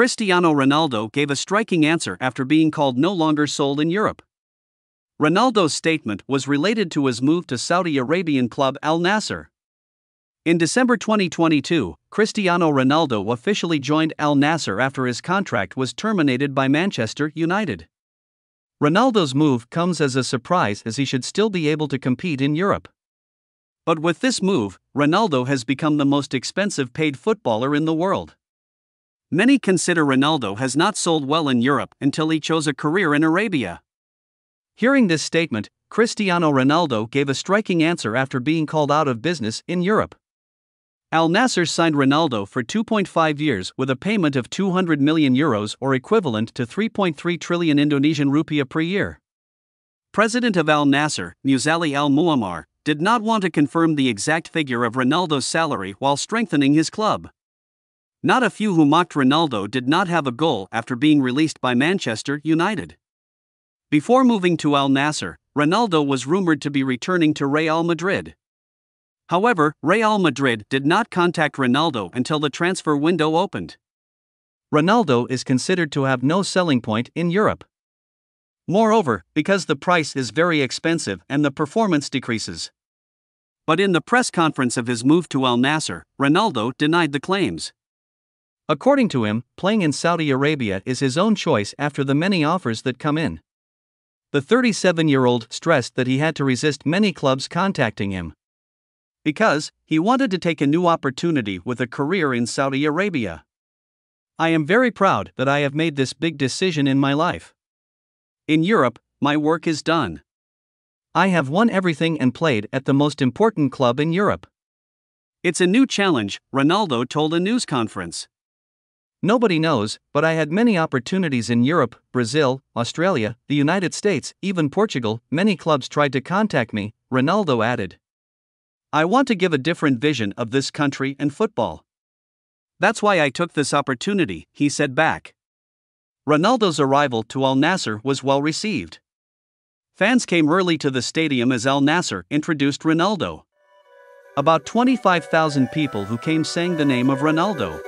Cristiano Ronaldo gave a striking answer after being called no longer sold in Europe. Ronaldo's statement was related to his move to Saudi Arabian club Al Nassr. In December 2022, Cristiano Ronaldo officially joined Al Nassr after his contract was terminated by Manchester United. Ronaldo's move comes as a surprise as he should still be able to compete in Europe. But with this move, Ronaldo has become the most expensive paid footballer in the world. Many consider Ronaldo has not sold well in Europe until he chose a career in Arabia. Hearing this statement, Cristiano Ronaldo gave a striking answer after being called out of business in Europe. Al Nassr signed Ronaldo for 2.5 years with a payment of 200 million euros or equivalent to 3.3 trillion Indonesian rupiah per year. President of Al Nassr, Musalli Al Muammar, did not want to confirm the exact figure of Ronaldo's salary while strengthening his club. Not a few who mocked Ronaldo did not have a goal after being released by Manchester United. Before moving to Al Nassr, Ronaldo was rumored to be returning to Real Madrid. However, Real Madrid did not contact Ronaldo until the transfer window opened. Ronaldo is considered to have no selling point in Europe. Moreover, because the price is very expensive and the performance decreases. But in the press conference of his move to Al Nassr, Ronaldo denied the claims. According to him, playing in Saudi Arabia is his own choice after the many offers that come in. The 37 year old stressed that he had to resist many clubs contacting him because he wanted to take a new opportunity with a career in Saudi Arabia. I am very proud that I have made this big decision in my life. In Europe, my work is done. I have won everything and played at the most important club in Europe. It's a new challenge, Ronaldo told a news conference. Nobody knows, but I had many opportunities in Europe, Brazil, Australia, the United States, even Portugal. Many clubs tried to contact me, Ronaldo added. I want to give a different vision of this country and football. That's why I took this opportunity, he said back. Ronaldo's arrival to Al Nassr was well received. Fans came early to the stadium as Al Nassr introduced Ronaldo. About 25,000 people who came sang the name of Ronaldo.